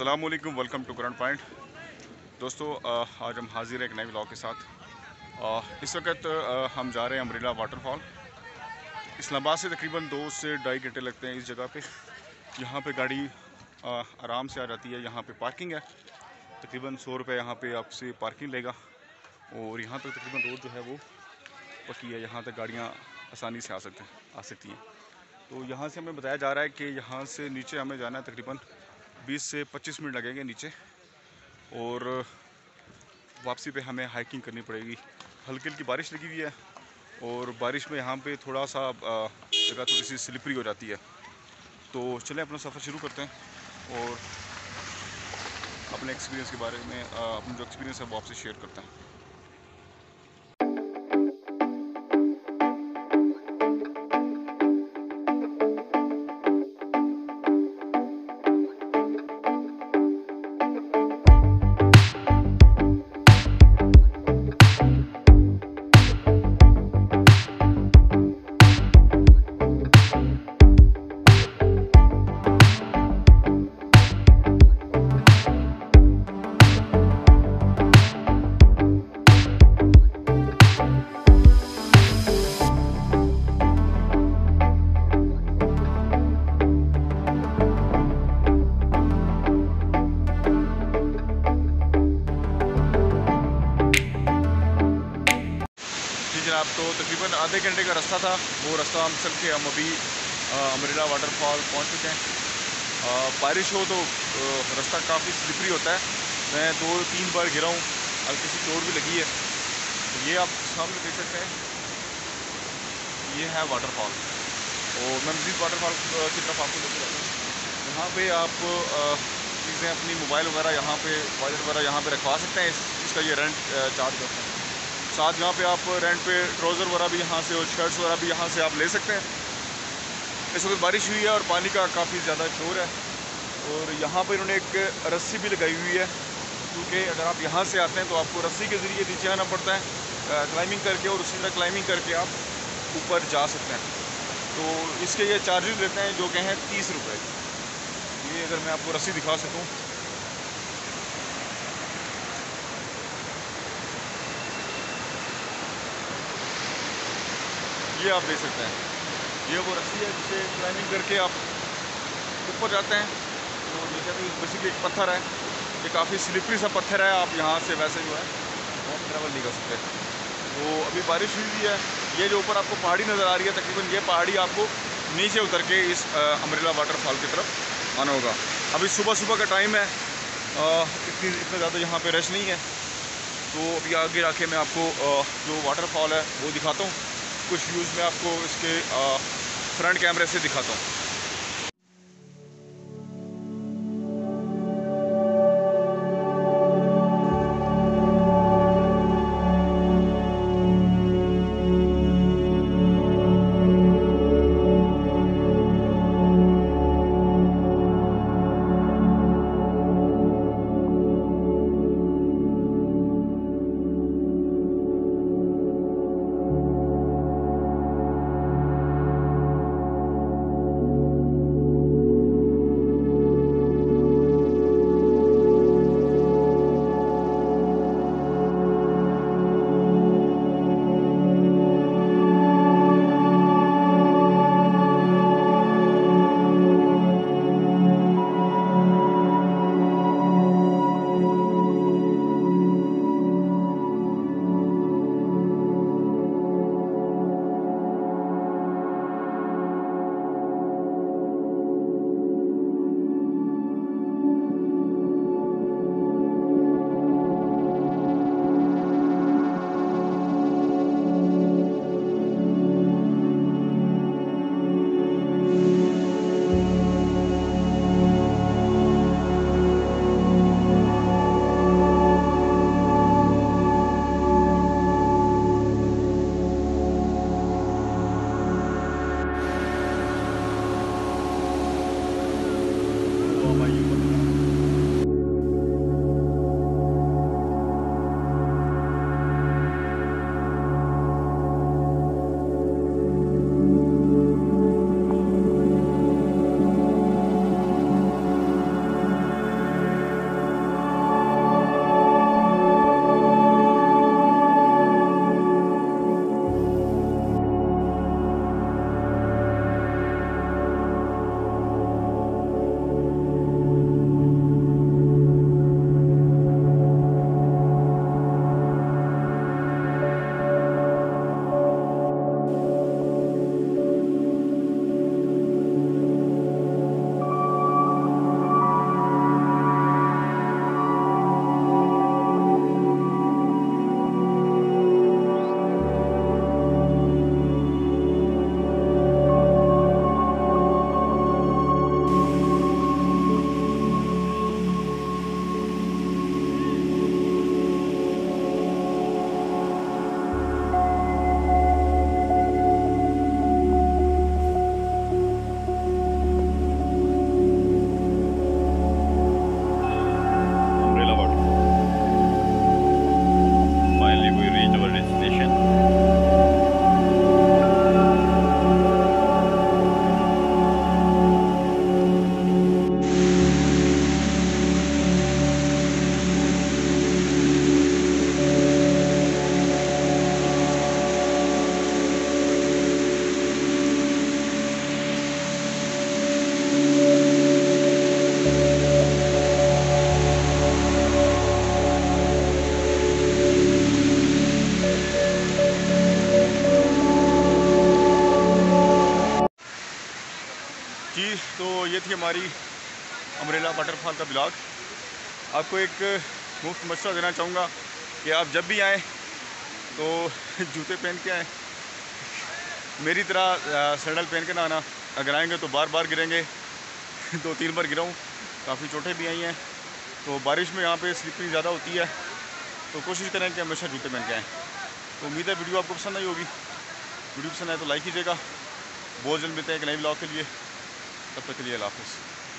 Aslam welcome to current point दोस्तों आज हम हाजिर हैं एक नए ब्लॉग के साथ। इस वक्त हम जा रहे हैं अमरीला वाटरफॉल इस्लामाबाद से तकरीबन दो से ढाई घंटे लगते हैं इस जगह पे। यहाँ पे गाड़ी आराम से आ जाती है। यहाँ पे पार्किंग है। तकरीबन सौ रुपये यहाँ पे आपसे पार्किंग लेगा। और यहाँ तक तकरीबन रोड जो है वो पक्की है। यहाँ तक गाड़ियाँ आसानी से आ सकते हैं, आ सकती हैं। तो यहाँ से हमें बताया जा रहा है कि यहाँ से नीचे हमें जाना है तकरीबन 20 से 25 मिनट लगेंगे नीचे और वापसी पे हमें हाइकिंग करनी पड़ेगी। हल्की हल्की बारिश लगी हुई है और बारिश में यहाँ पे थोड़ा सा जगह थोड़ी सी स्लिपरी हो जाती है। तो चलें अपना सफ़र शुरू करते हैं और अपने एक्सपीरियंस के बारे में अपना जो एक्सपीरियंस है वो आपसे शेयर करते हैं। आधे घंटे का रास्ता था। वो रास्ता हम चल के हम अभी अमरीला वाटरफॉल पहुँच चुके हैं। बारिश हो तो रास्ता काफ़ी स्लिपरी होता है। मैं दो तीन बार गिरा हूँ। हल्की सी चोट भी लगी है। तो ये आप सामने देख सकते हैं। ये है वाटरफॉल और मैं मजीद वाटरफॉल की तरफ़ आपको लेकर जाता हूँ। यहाँ पे आप चीज़ें अपनी मोबाइल वगैरह यहाँ पे वॉलेट वगैरह यहाँ पे रखवा सकते हैं। इस, इसका ये रेंट चार्ज करते हैं। साथ यहाँ पे आप रेंट पे ट्राउज़र वगैरह भी यहाँ से और शर्ट्स वगैरह भी यहाँ से आप ले सकते हैं। इस वक्त बारिश हुई है और पानी का काफ़ी ज़्यादा शोर है। और यहाँ पर इन्होंने एक रस्सी भी लगाई हुई है। क्योंकि अगर आप यहाँ से आते हैं तो आपको रस्सी के ज़रिए नीचे आना पड़ता है क्लाइंबिंग करके और उसी तरह क्लाइंबिंग करके आप ऊपर जा सकते हैं। तो इसके ये चार्जेस लेते हैं जो कि हैं तीस रुपये ये अगर मैं आपको रस्सी दिखा सकूँ। ये आप देख सकते हैं। ये वो रस्सी है जिसे क्लाइंबिंग करके आप ऊपर जाते हैं। तो कहते हैं बेसिकली एक पत्थर है। ये काफ़ी स्लिपरी सा पत्थर है। आप यहाँ से वैसे जो है बहुत ट्रैवल नहीं कर सकते। तो अभी बारिश हुई हुई है। ये जो ऊपर आपको पहाड़ी नज़र आ रही है, तकरीबन ये पहाड़ी आपको नीचे उतर के इस अमरीला वाटरफॉल की तरफ़ आना होगा। अभी सुबह सुबह का टाइम है। इतनी, इतना ज़्यादा यहाँ पे रश नहीं है। तो अभी आगे जाके मैं आपको जो वाटरफॉल है वो दिखाता हूँ। कुछ व्यूज़ में आपको इसके फ्रंट कैमरे से दिखाता हूँ। थी हमारी अमरेला वाटरफॉल का ब्लॉग आपको एक मुफ़्त मशवरा देना चाहूँगा कि आप जब भी आएँ तो जूते पहन के आएँ। मेरी तरह सैंडल पहन के ना आना। अगर आएँगे तो बार बार गिरेंगे। दो तीन बार गिराऊँ काफ़ी चोटें भी आई हैं। तो बारिश में यहाँ पे स्लिपिंग ज़्यादा होती है। तो कोशिश करें कि हमेशा जूते पहन के आएँ। तो उम्मीद है वीडियो आपको पसंद आई होगी। वीडियो पसंद आए तो लाइक कीजिएगा। बहुत जल्द मिलते हैं एक नए ब्लॉग के लिए। तब तक के लिए अल्लाह हाफ़िज़